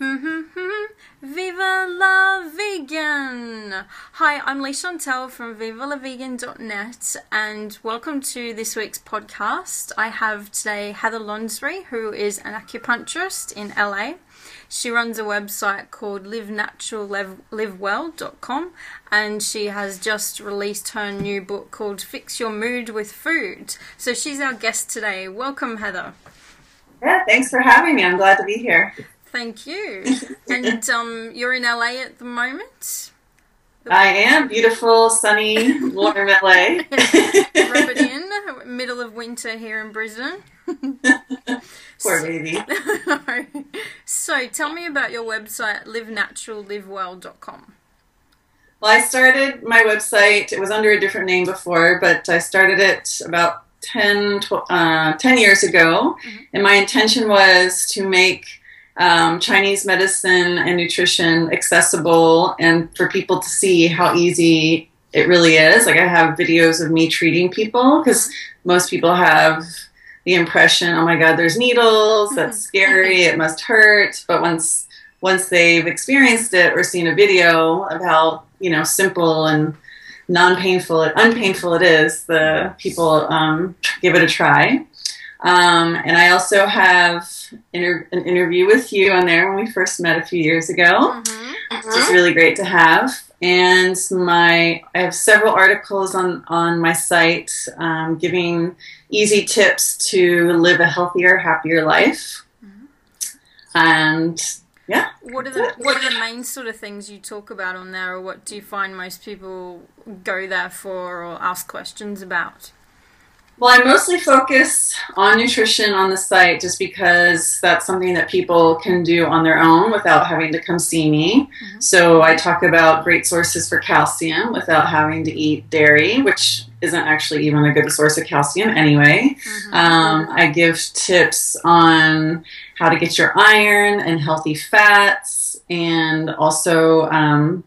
Mm-hmm. Viva la Vegan! Hi, I'm Leigh-Chantelle from VivaLaVegan.net and welcome to this week's podcast. I have today Heather Lounsbury, who is an acupuncturist in LA. She runs a website called livenaturallivewell.com and she has just released her new book called Fix Your Mood with Food. So she's our guest today. Welcome, Heather. Yeah, thanks for having me. I'm glad to be here. Thank you. and um, you're in LA at the moment? I am beautiful, sunny, warm LA. Rub it in, middle of winter here in Brisbane. Poor baby. so tell me about your website, livenaturallivewell.com. Well, I started my website, it was under a different name before, but I started it about 10, 12, uh, 10 years ago. Mm-hmm. And my intention was to make um, Chinese medicine and nutrition accessible and for people to see how easy it really is. Like I have videos of me treating people because most people have the impression, oh my God, there's needles, that's mm-hmm. scary, it must hurt. But once once they've experienced it or seen a video of how you know simple and non-painful, unpainful it is, the people um, give it a try. Um, and I also have inter- an interview with you on there when we first met a few years ago. Mm-hmm. Mm-hmm. It's really great to have. And my I have several articles on on my site um, giving easy tips to live a healthier, happier life. Mm-hmm. And yeah. What are the what are the main sort of things you talk about on there, or what do you find most people go there for or ask questions about? Well, I mostly focus on nutrition on the site just because that's something that people can do on their own without having to come see me. Mm-hmm. So I talk about great sources for calcium without having to eat dairy, which isn't actually even a good source of calcium anyway. Mm-hmm. Um, I give tips on how to get your iron and healthy fats, and also um,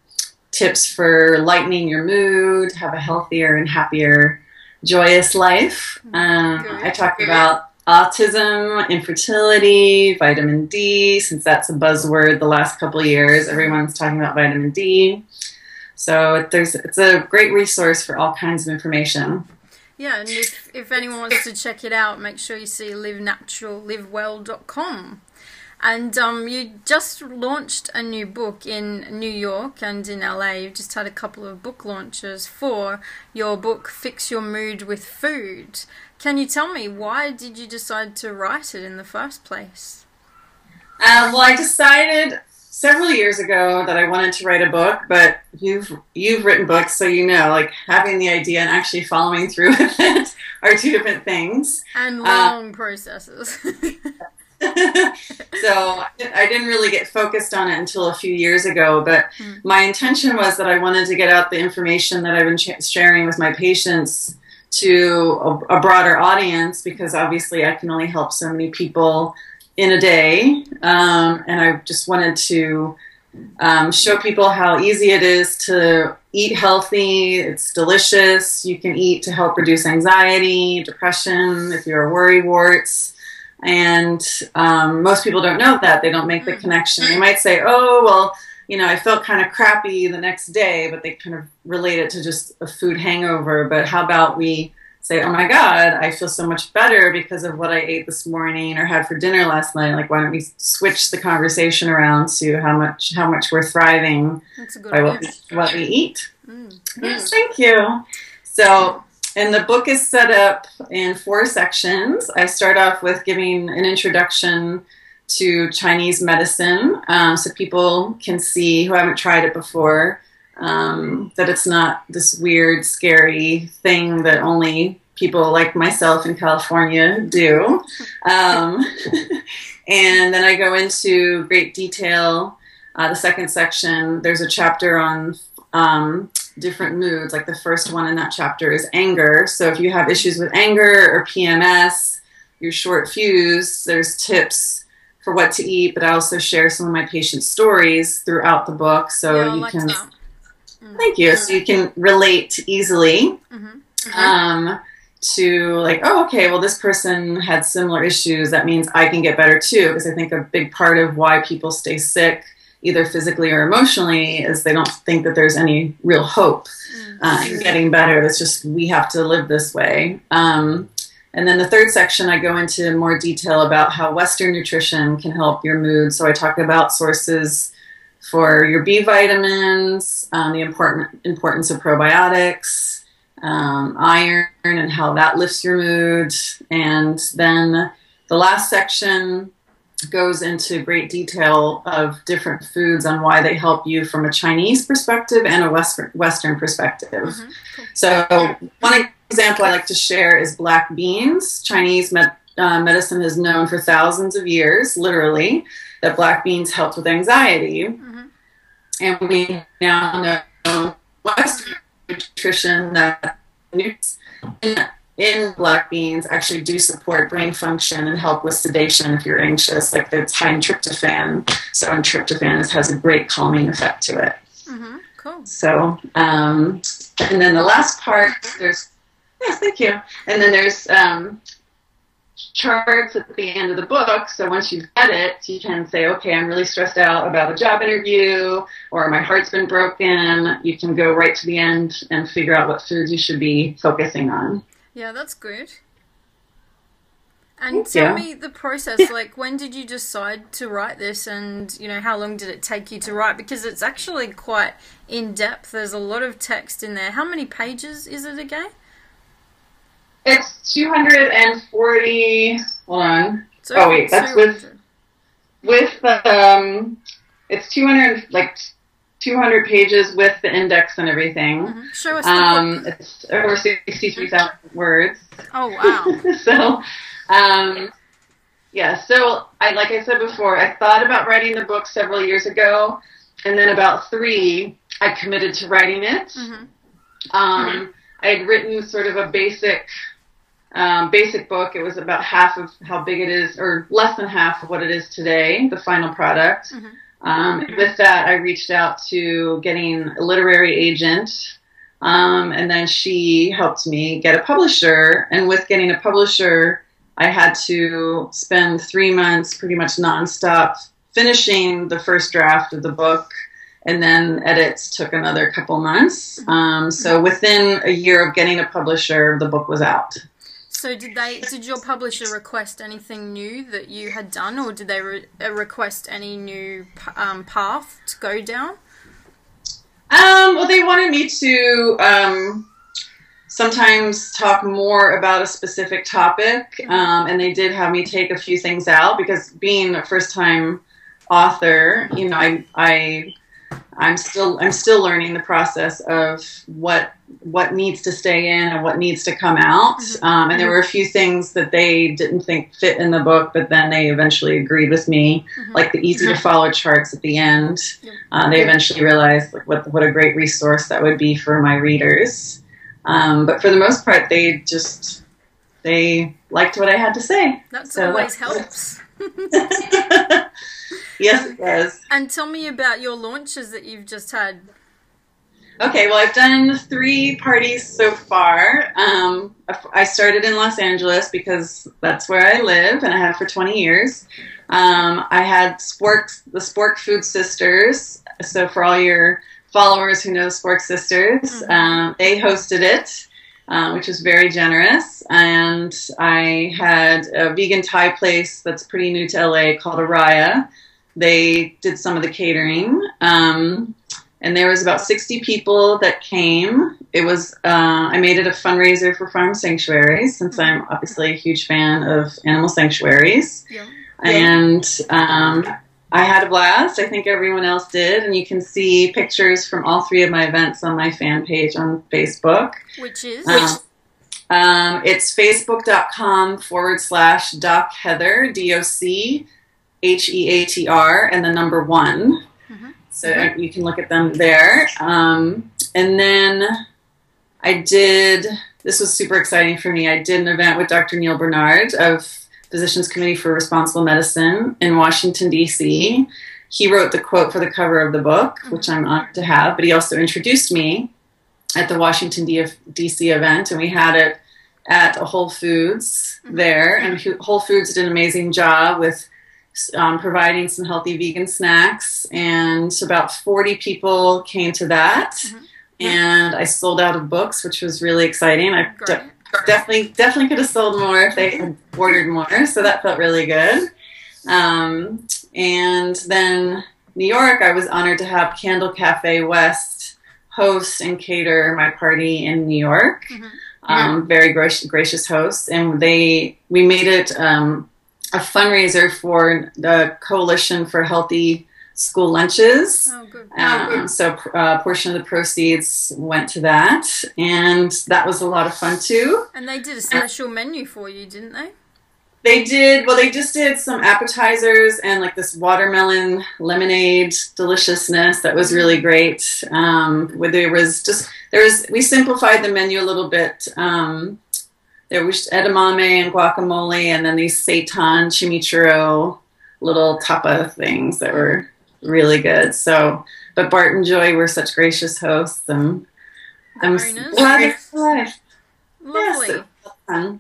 tips for lightening your mood, have a healthier and happier joyous life. Um, I talked about autism, infertility, vitamin D, since that's a buzzword the last couple of years. Everyone's talking about vitamin D. So there's it's a great resource for all kinds of information. Yeah, and if, if anyone wants to check it out, make sure you see livenaturallivewell.com. And um, you just launched a new book in New York and in LA. You've just had a couple of book launches for your book, Fix Your Mood with Food. Can you tell me why did you decide to write it in the first place? Uh, well, I decided several years ago that I wanted to write a book, but you've you've written books, so you know, like having the idea and actually following through with it are two different things. And long uh, processes. so I didn't really get focused on it until a few years ago. But mm. my intention was that I wanted to get out the information that I've been sharing with my patients to a, a, broader audience because obviously I can only help so many people in a day. Um, and I just wanted to um, show people how easy it is to eat healthy. It's delicious. You can eat to help reduce anxiety, depression, if you're worry warts. And um, most people don't know that. They don't make the mm. connection. They might say, oh, well, you know, I felt kind of crappy the next day, but they kind of relate it to just a food hangover. But how about we say, oh my God, I feel so much better because of what I ate this morning or had for dinner last night. Like, why don't we switch the conversation around to how much how much we're thriving by what we, what we, eat? Mm. Yes, thank you. So and the book is set up in four sections. I start off with giving an introduction to Chinese medicine um, so people can see who haven't tried it before um, that it's not this weird, scary thing that only people like myself in California do. Um, and then I go into great detail. Uh, the second section, there's a chapter on um, different moods. Like the first one in that chapter is anger. So if you have issues with anger or PMS, you're short fuse, there's tips for what to eat, but I also share some of my patient stories throughout the book so yeah, you can. Mm-hmm. Thank you. So you can relate easily. Mm-hmm. Mm-hmm. Um, to like, oh, okay, well, this person had similar issues. That means I can get better too. Because I think a big part of why people stay sick, either physically or emotionally, is they don't think that there's any real hope uh, in getting better. It's just we have to live this way. Um, and then the third section, I go into more detail about how Western nutrition can help your mood. So I talk about sources for your B vitamins, um, the important importance of probiotics, um, iron, and how that lifts your mood. And then the last section goes into great detail of different foods on why they help you from a Chinese perspective and a Western Western perspective. Mm-hmm. Cool. So one example I like to share is black beans. Chinese med- uh, medicine has known for thousands of years, literally, that black beans help with anxiety. Mm-hmm. And we now know Western nutrition that in black beans actually do support brain function and help with sedation if you're anxious. Like it's high in tryptophan. So, and tryptophan has a great calming effect to it. Mm-hmm. Cool. So, um, and then the last part, there's, yes, thank you. And then there's um, charts at the end of the book. So once you get it, you can say, okay, I'm really stressed out about a job interview or my heart's been broken. You can go right to the end and figure out what foods you should be focusing on. Yeah, that's good. And tell yeah. me the process. Like, when did you decide to write this, and you know, how long did it take you to write? Because it's actually quite in depth. There's a lot of text in there. How many pages is it again? It's 240. Hold on. So oh wait, that's with with um, it's 200 like 200 pages with the index and everything. Mm-hmm. Show us um, It's over 63,000 words. Oh, wow. so, um, yeah, so I, like I said before, I thought about writing the book several years ago, and then about three, I committed to writing it. Mm-hmm. Um, mm-hmm. I had written sort of a basic, um, basic book. It was about half of how big it is, or less than half of what it is today, the final product. Um, with that, I reached out to getting a literary agent, um, and then she helped me get a publisher. And with getting a publisher, I had to spend three months pretty much nonstop finishing the first draft of the book, and then edits took another couple months. Um, so within a year of getting a publisher, the book was out. So did they? Did your publisher request anything new that you had done, or did they re- uh, request any new um, path to go down? Um, well, they wanted me to um, sometimes talk more about a specific topic, um, and they did have me take a few things out because being a first-time author, you know, I I I'm still I'm still learning the process of what what needs to stay in and what needs to come out. Mm-hmm. Um, and there were a few things that they didn't think fit in the book, but then they eventually agreed with me, mm-hmm. like the easy to mm-hmm. follow charts at the end. Uh, they eventually realized like, what what a great resource that would be for my readers. Um, but for the most part, they just they liked what I had to say. That so always helps. yes, it does. And tell me about your launches that you've just had. Okay, well, I've done three parties so far. Um, I started in Los Angeles because that's where I live, and I have for 20 years. Um, I had Spork, the Spork Food Sisters. So for all your followers who know Spork Sisters, mm-hmm. um, they hosted it, uh, which was very generous. And I had a vegan Thai place that's pretty new to LA called Araya. They did some of the catering. And there was about 60 people that came. It was uh, I made it a fundraiser for farm sanctuaries since I'm obviously a huge fan of animal sanctuaries, yeah. and um, I had a blast. I think everyone else did, and you can see pictures from all three of my events on my fan page on Facebook, which is. Um, um, it's facebook.com forward slash Doc Heather, D O C H E A T R, and the number one. So you can look at them there. Um, and then I did, this was super exciting for me. I did an event with Dr. Neal Barnard of Physicians Committee for Responsible Medicine in Washington, D.C. He wrote the quote for the cover of the book, mm-hmm. which I'm honored to have, but he also introduced me at the Washington, D.C. event, and we had it at a Whole Foods there, and Whole Foods did an amazing job with um, providing some healthy vegan snacks, and about 40 people came to that. Mm-hmm. And I sold out of books, which was really exciting. I de- definitely definitely could have sold more if they had ordered more, so that felt really good. Um, and then New York, I was honored to have Candle Cafe West host and cater my party in New York. Mm-hmm. Um, very gracious, gracious hosts, and they we made it um, a fundraiser for the Coalition for Healthy School Lunches. Oh, good. Um, so a uh, portion of the proceeds went to that, and that was a lot of fun too. And they did a special and, menu for you, didn't they? They did. Well, they just did some appetizers and like this watermelon lemonade deliciousness that was really great. Um, where there was just there was we simplified the menu a little bit. Um, there was edamame and guacamole, and then these seitan chimichurro little tapa things that were really good. So, but Bart and Joy were such gracious hosts, and I'm glad they're Lovely. Yes, fun.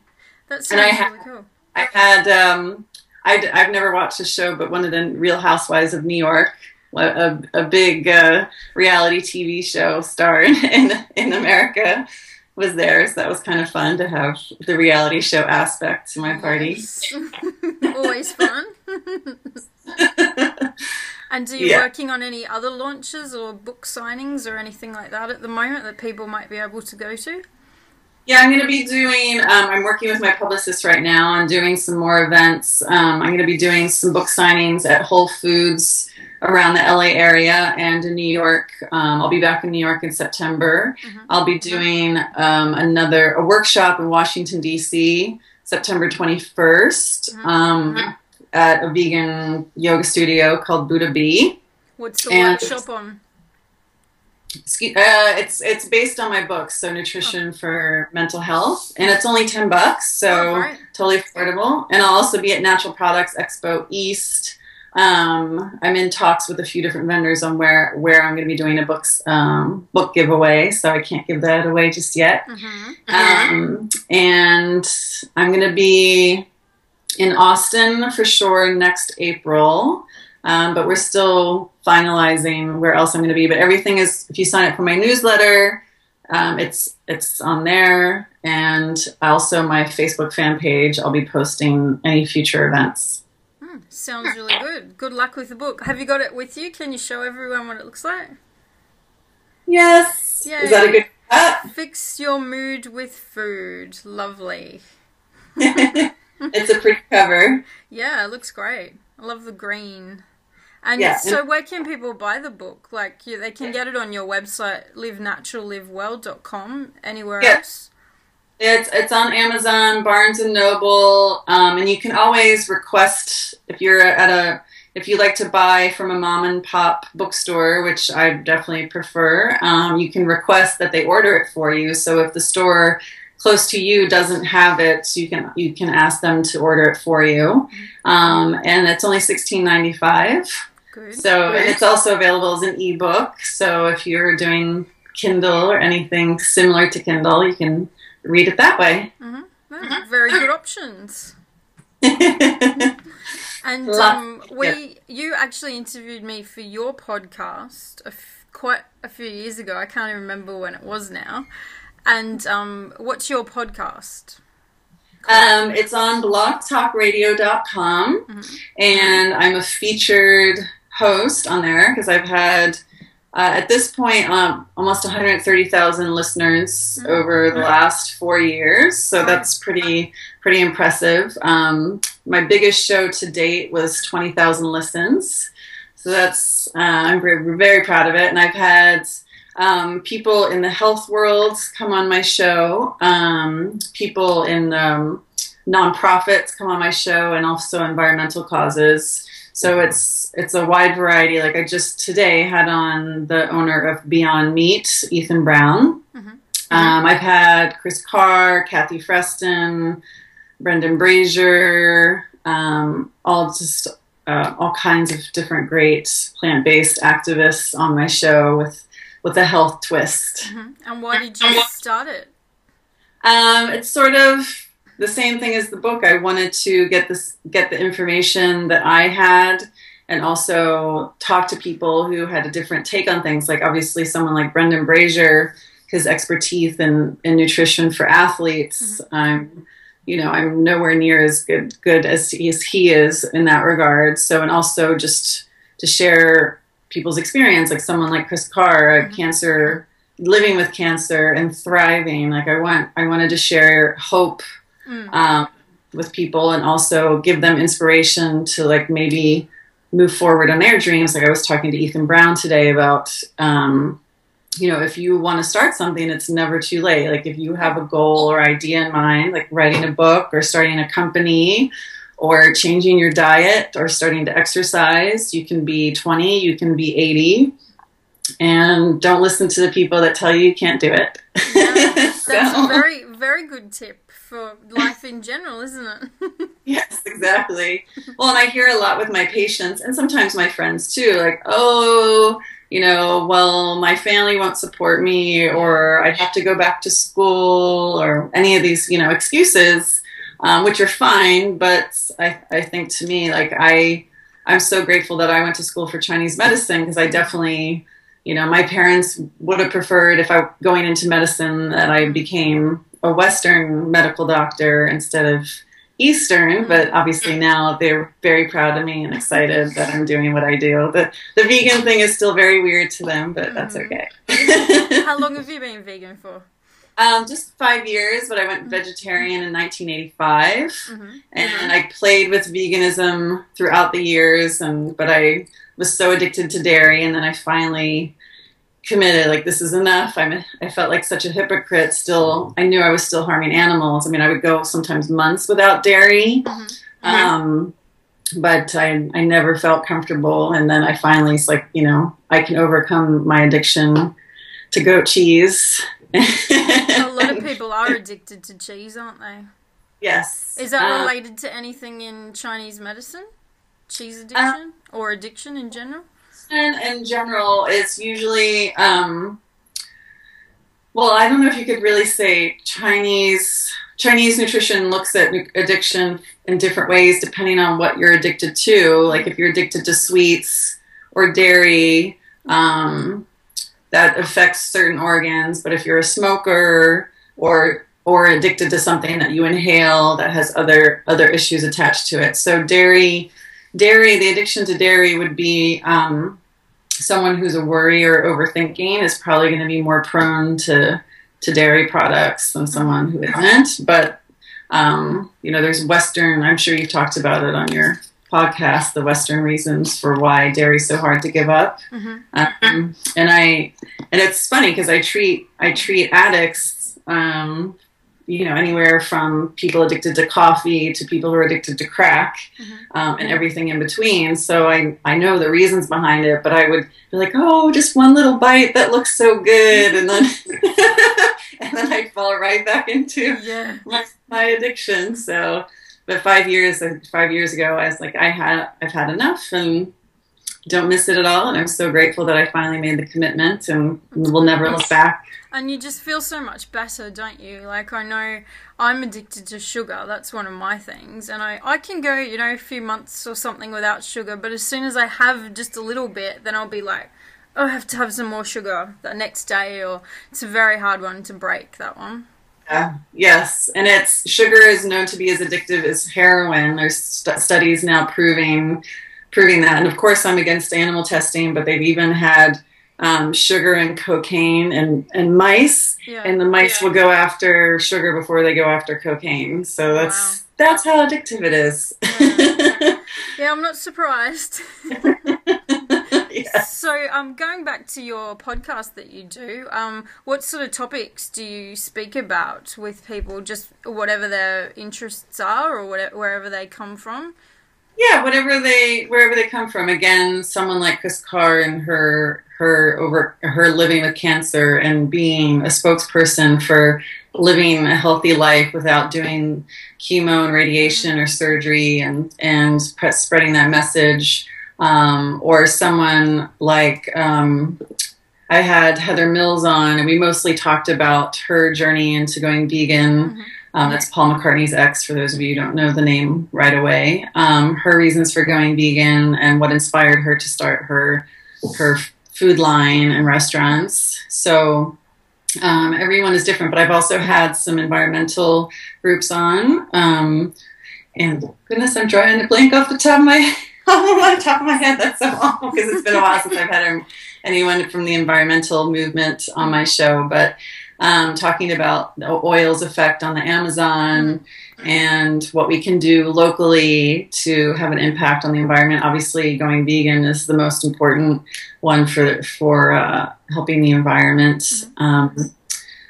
That sounds really had, cool. I had um, I'd, I've never watched a show, but one of the Real Housewives of New York, a, a big uh, reality TV show star in, in, in America, was there. So that was kind of fun to have the reality show aspect to my party. Always fun. and are you yeah. working on any other launches or book signings or anything like that at the moment that people might be able to go to? Yeah, I'm going to be doing. Um, I'm working with my publicist right now on doing some more events. Um, I'm going to be doing some book signings at Whole Foods around the LA area and in New York. Um, I'll be back in New York in September. Mm-hmm. I'll be doing um, another a workshop in Washington D.C. September 21st mm-hmm. Um, mm-hmm. at a vegan yoga studio called Buddha Bee. What's the and workshop on? Uh, it's it's based on my book, so nutrition okay. for mental health, and it's only ten bucks, so oh, right. totally affordable. And I'll also be at Natural Products Expo East. Um, I'm in talks with a few different vendors on where where I'm going to be doing a books um, book giveaway, so I can't give that away just yet. Mm-hmm. Um, and I'm going to be in Austin for sure next April. Um, but we're still finalizing where else I'm going to be. But everything is, if you sign up for my newsletter, um, it's it's on there, and also my Facebook fan page. I'll be posting any future events. Sounds really good. Good luck with the book. Have you got it with you? Can you show everyone what it looks like? Yes. Yay. Is that a good cut? Fix your mood with food. Lovely. it's a pretty cover. Yeah, it looks great. I love the green. And yeah, so, where can people buy the book? Like, yeah, they can get it on your website, livenaturallivewell.com. Anywhere yeah. else? It's it's on Amazon, Barnes and Noble, um, and you can always request if you're at a if you like to buy from a mom and pop bookstore, which I definitely prefer. Um, you can request that they order it for you. So if the store close to you doesn't have it, you can you can ask them to order it for you. Um, and it's only sixteen ninety five. So and it's also available as an ebook. So if you're doing Kindle or anything similar to Kindle, you can read it that way. Mm-hmm. Mm-hmm. Very good options. and um, we, you actually interviewed me for your podcast a f- quite a few years ago. I can't even remember when it was now. And um, what's your podcast? Um, it's on blogtalkradio.com, mm-hmm. and I'm a featured host on there because I've had, uh, at this point, um, almost 130,000 listeners mm-hmm. over the last four years. So that's pretty pretty impressive. Um, my biggest show to date was 20,000 listens. So that's uh, I'm very, very proud of it, and I've had um, people in the health world come on my show. Um, people in um, nonprofits come on my show, and also environmental causes. So it's it's a wide variety. Like I just today had on the owner of Beyond Meat, Ethan Brown. Mm-hmm. Um, I've had Kris Carr, Kathy Freston, Brendan Brazier, um, all just uh, all kinds of different great plant-based activists on my show with with a health twist. Mm-hmm. And why did you start it? Um, it's sort of the same thing as the book. I wanted to get this, get the information that I had, and also talk to people who had a different take on things. Like obviously, someone like Brendan Brazier, his expertise in, in nutrition for athletes. Mm-hmm. I'm, you know, I'm nowhere near as good good as he, as he is in that regard. So, and also just to share people's experience, like someone like Kris Carr, a mm-hmm. cancer living with cancer and thriving. Like I want, I wanted to share hope mm. um, with people and also give them inspiration to like maybe move forward on their dreams. Like I was talking to Ethan Brown today about, um, you know, if you want to start something, it's never too late. Like if you have a goal or idea in mind, like writing a book or starting a company or changing your diet or starting to exercise, you can be 20, you can be 80 and don't listen to the people that tell you you can't do it. Yeah, that's so. a very, very good tip for life in general, isn't it? yes, exactly. Well, and I hear a lot with my patients and sometimes my friends too, like, oh, you know, well, my family won't support me, or I'd have to go back to school, or any of these, you know, excuses, um, which are fine. But I, I think to me, like, I, I'm so grateful that I went to school for Chinese medicine because I definitely you know, my parents would have preferred if I going into medicine that I became a Western medical doctor instead of Eastern, but obviously now they're very proud of me and excited that I'm doing what I do. The the vegan thing is still very weird to them, but that's mm-hmm. okay. How long have you been vegan for? Um, just five years, but I went mm-hmm. vegetarian in 1985, mm-hmm. and mm-hmm. I played with veganism throughout the years. And but I was so addicted to dairy, and then I finally committed like this is enough. I'm i felt like such a hypocrite. Still i knew i was still harming animals. I mean i would go sometimes months without dairy. Mm-hmm. um, but I, I never felt comfortable. And then i finally it's like you know i can overcome my addiction to goat cheese. A lot of people are addicted to cheese aren't they? Yes. Is that uh, related to anything in chinese medicine? Cheese addiction? uh, or addiction in general in general is usually, um, well, I don't know if you could really say Chinese. Chinese nutrition looks at addiction in different ways depending on what you're addicted to. Like if you're addicted to sweets or dairy, um, that affects certain organs. But if you're a smoker or or addicted to something that you inhale that has other other issues attached to it. So dairy dairy, the addiction to dairy would be um, someone who's a worrier overthinking is probably going to be more prone to to dairy products than someone who isn't. But um, you know, there's Western. I'm sure you've talked about it on your podcast. The Western reasons for why dairy is so hard to give up. Mm-hmm. Um, and I and it's funny because I treat I treat addicts um, you know anywhere from people addicted to coffee to people who are addicted to crack mm-hmm. um, and everything in between so I, I know the reasons behind it but i would be like oh just one little bite that looks so good and then and then i'd fall right back into yeah. my, my addiction so but five years five years ago i was like i had i've had enough and don't miss it at all and i'm so grateful that i finally made the commitment and we'll never look back and you just feel so much better, don't you? Like I know I'm addicted to sugar. That's one of my things. And I, I can go, you know, a few months or something without sugar, but as soon as I have just a little bit, then I'll be like, oh, I have to have some more sugar the next day or it's a very hard one to break that one. Yeah, yes. And it's sugar is known to be as addictive as heroin. There's st- studies now proving proving that. And of course I'm against animal testing, but they've even had um, sugar and cocaine and, and mice, yeah. and the mice yeah. will go after sugar before they go after cocaine. So that's wow. that's how addictive it is. Yeah, yeah I'm not surprised. So, um, going back to your podcast that you do, um, what sort of topics do you speak about with people? Just whatever their interests are, or whatever, wherever they come from. Yeah, whatever they wherever they come from. Again, someone like Kris Carr and her her over her living with cancer and being a spokesperson for living a healthy life without doing chemo and radiation or surgery and and spreading that message um, or someone like um, I had Heather Mills on, and we mostly talked about her journey into going vegan. Mm-hmm. Um, that's Paul McCartney's ex, for those of you who don't know the name right away. Um, her reasons for going vegan and what inspired her to start her her food line and restaurants. So um, everyone is different, but I've also had some environmental groups on. Um, and goodness, I'm trying to blank off the top of my off the top of my head. That's so awful because it's been a while since I've had anyone from the environmental movement on my show. But um, talking about the oil's effect on the Amazon and what we can do locally to have an impact on the environment. Obviously, going vegan is the most important one for for uh, helping the environment. Mm-hmm. Um,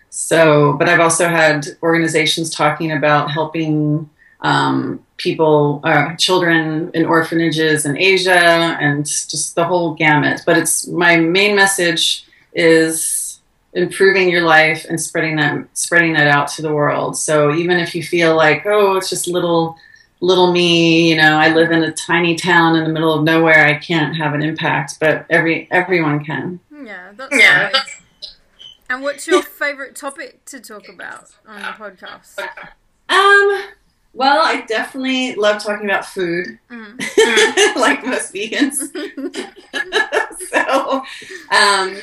so, but I've also had organizations talking about helping um, people, uh, children in orphanages in Asia, and just the whole gamut. But it's my main message is improving your life and spreading that spreading that out to the world. So even if you feel like oh, it's just little little me, you know, I live in a tiny town in the middle of nowhere, I can't have an impact, but every everyone can. Yeah, that's yeah. And what's your favorite topic to talk about on the podcast? Um, well, I definitely love talking about food, mm. like most vegans. so, um,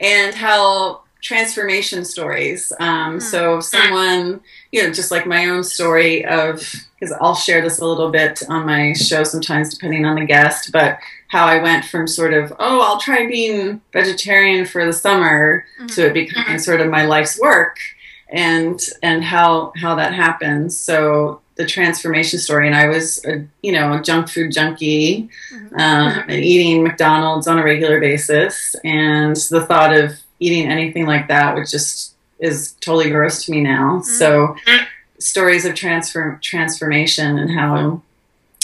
and how transformation stories. Um, mm. So, someone, you know, just like my own story of, because I'll share this a little bit on my show sometimes, depending on the guest, but how I went from sort of, oh, I'll try being vegetarian for the summer mm-hmm. to it becoming sort of my life's work and and how how that happens. So the transformation story. And I was, a, you know, a junk food junkie mm-hmm. um, and eating McDonald's on a regular basis. And the thought of eating anything like that would just is totally gross to me now. Mm-hmm. So stories of transfer transformation and how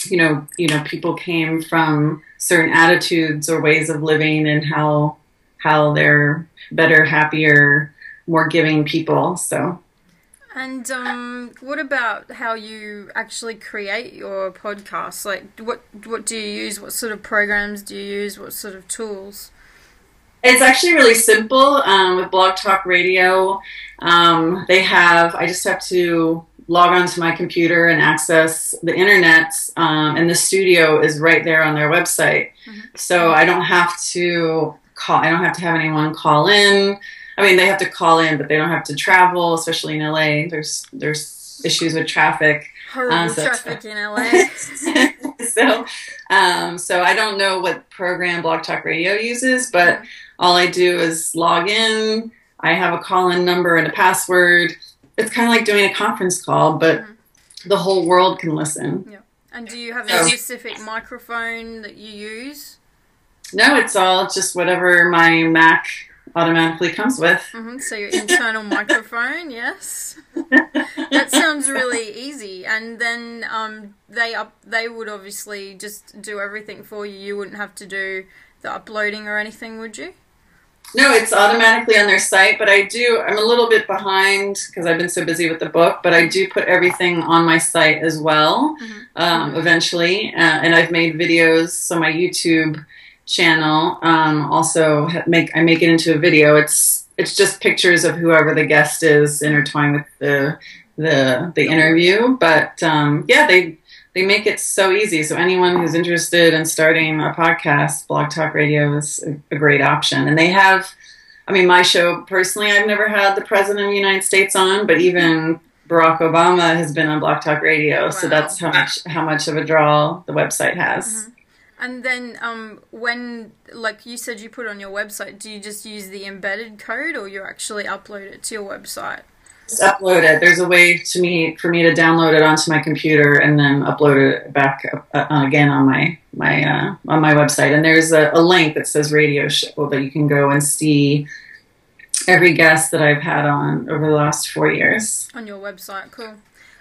you know you know people came from certain attitudes or ways of living and how how they're better happier more giving people so and um, what about how you actually create your podcast? Like, what what do you use? What sort of programs do you use? What sort of tools? It's actually really simple. Um, with Blog Talk Radio, um, they have. I just have to log onto my computer and access the internet, um, and the studio is right there on their website. Mm-hmm. So I don't have to call. I don't have to have anyone call in. I mean, they have to call in, but they don't have to travel, especially in LA. There's there's issues with traffic. Horrible um, so, traffic in LA. so, um, so I don't know what program Blog Talk Radio uses, but all I do is log in. I have a call-in number and a password. It's kind of like doing a conference call, but mm-hmm. the whole world can listen. Yeah. And do you have a specific microphone that you use? No, it's all just whatever my Mac automatically comes with. Mm-hmm. So your internal microphone, yes. that sounds really easy. And then um, they up they would obviously just do everything for you. You wouldn't have to do the uploading or anything, would you? No, it's automatically on their site, but I do. I'm a little bit behind because I've been so busy with the book, but I do put everything on my site as well. Mm-hmm. Um, eventually, uh, and I've made videos. So my YouTube channel. Um, also, make I make it into a video. It's it's just pictures of whoever the guest is intertwined with the the the interview. But um, yeah, they they make it so easy. So anyone who's interested in starting a podcast, Blog Talk Radio is a, a great option. And they have, I mean, my show personally, I've never had the president of the United States on, but even Barack Obama has been on Blog Talk Radio. Wow. So that's how much how much of a draw the website has. Mm-hmm. And then, um, when, like you said, you put on your website, do you just use the embedded code, or you actually upload it to your website? Just upload it. There's a way to me for me to download it onto my computer and then upload it back uh, again on my my uh, on my website. And there's a, a link that says radio show that you can go and see every guest that I've had on over the last four years on your website. Cool.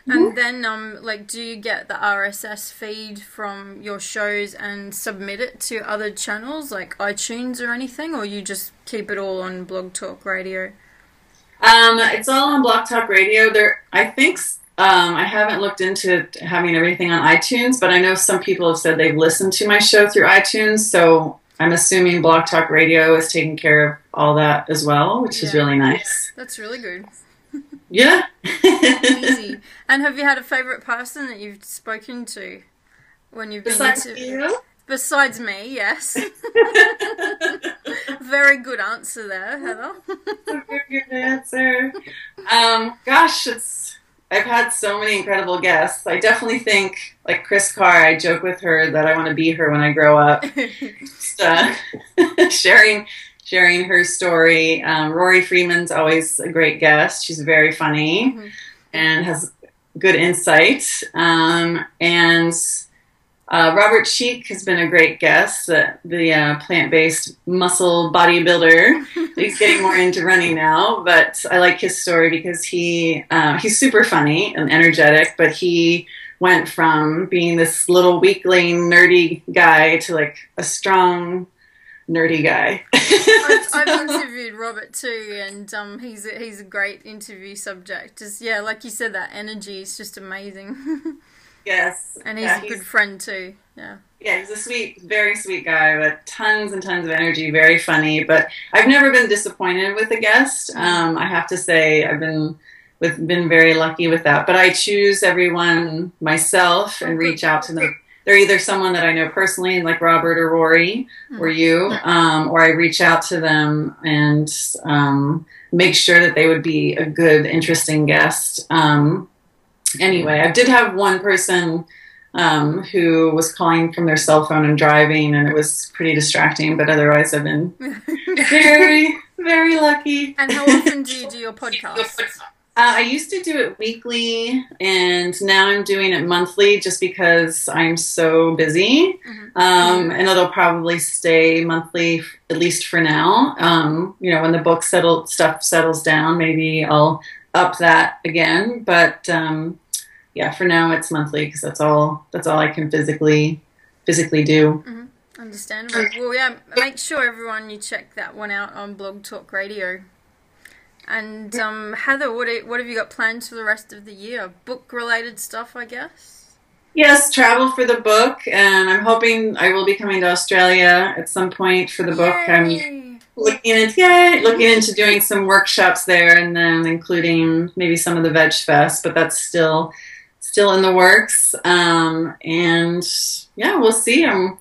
And then, um, like, do you get the RSS feed from your shows and submit it to other channels like iTunes or anything, or you just keep it all on Blog Talk Radio? Um, it's all on Blog Talk Radio. There, I think um, I haven't looked into having everything on iTunes, but I know some people have said they've listened to my show through iTunes. So I'm assuming Blog Talk Radio is taking care of all that as well, which is really nice. That's really good. Yeah. Easy. And have you had a favorite person that you've spoken to when you've been Besides you? Besides me, yes. Very good answer there, Heather. very good answer. Um, gosh, it's I've had so many incredible guests. I definitely think, like Kris Carr, I joke with her that I want to be her when I grow up. Just, uh, sharing sharing her story. Um, Rory Freedman's always a great guest. She's very funny Mhm. and has good insight. Um, and uh, Robert Cheeke has been a great guest, the, the uh, plant based muscle bodybuilder. He's getting more into running now, but I like his story because he uh, he's super funny and energetic, but he went from being this little weakling nerdy guy to like a strong nerdy guy. I've, I've interviewed Robert too, and um, he's a, he's a great interview subject. Just yeah, like you said, that energy is just amazing, yes, and he's Yeah, a good friend too. Yeah, Yeah, he's a sweet, very sweet guy with tons and tons of energy, very funny. But I've never been disappointed with a guest. Um, I have to say, I've been with been very lucky with that. But I choose everyone myself and reach out to them. They're either someone that I know personally, like Robert or Rory or you, um, or I reach out to them and um, make sure that they would be a good, interesting guest. Um, anyway, I did have one person um, who was calling from their cell phone and driving, and it was pretty distracting. But otherwise, I've been very, very lucky. and how often do you do your podcast? Uh, I used to do it weekly, and now I'm doing it monthly just because I'm so busy. Mhm. Um, and it'll probably stay monthly, f- at least for now. Um, you know, when the book settle stuff settles down, maybe I'll up that again. But um, yeah, for now it's monthly because that's all that's all I can physically physically do. Understandable. Well, yeah, make sure everyone you check that one out on Blog Talk Radio. And um, Heather, what are, what have you got planned for the rest of the year? Book related stuff, I guess. Yes, travel for the book, and I'm hoping I will be coming to Australia at some point for the book. I'm looking into yay, looking into doing some workshops there, and then including maybe some of the Veg Fest, but that's still still in the works. Um, and yeah, we'll see. I'm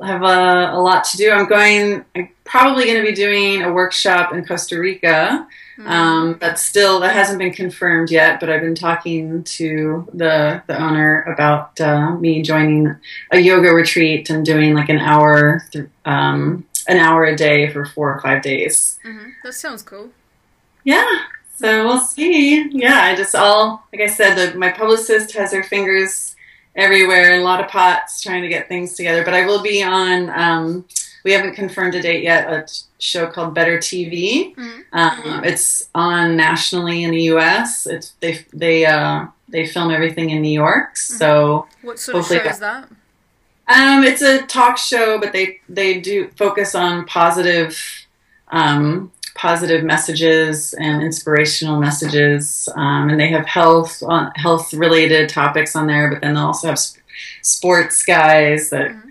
have a, a lot to do. I'm going. I'm probably going to be doing a workshop in Costa Rica. Mm. Um, but still, that hasn't been confirmed yet. But I've been talking to the the owner about uh, me joining a yoga retreat and doing like an hour, th- um, an hour a day for four or five days. hmm That sounds cool. Yeah. So we'll see. Yeah, I just all like I said, the, my publicist has her fingers everywhere, a lot of pots trying to get things together. But I will be on. Um, we haven't confirmed a date yet. A show called Better TV. Mhm. Um, it's on nationally in the U.S. It's they they uh, they film everything in New York. So What sort of show is that? um, it's a talk show, but they they do focus on positive um, positive messages and inspirational messages, um, and they have health on health related topics on there. But then they'll also have sp- sports guys that. Mhm.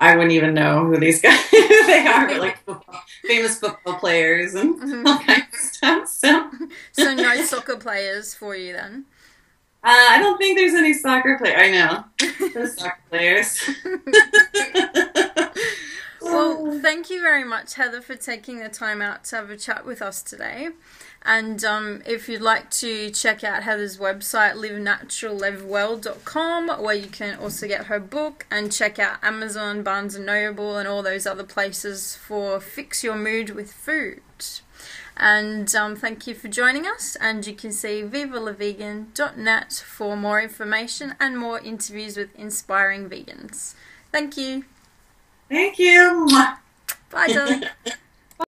I wouldn't even know who these guys they are, but like football, famous football players and Mhm. all kinds of stuff. So So no soccer players for you then. Uh, I don't think there's any soccer player. I know there's soccer players. Well, thank you very much, Heather, for taking the time out to have a chat with us today. And um, if you'd like to check out Heather's website, livenaturallivewell.com, where you can also get her book and check out Amazon, Barnes and Noble, and all those other places for Fix Your Mood with Food. And um, thank you for joining us. And you can see vivalavegan.net for more information and more interviews with inspiring vegans. Thank you. Thank you. Bye, darling.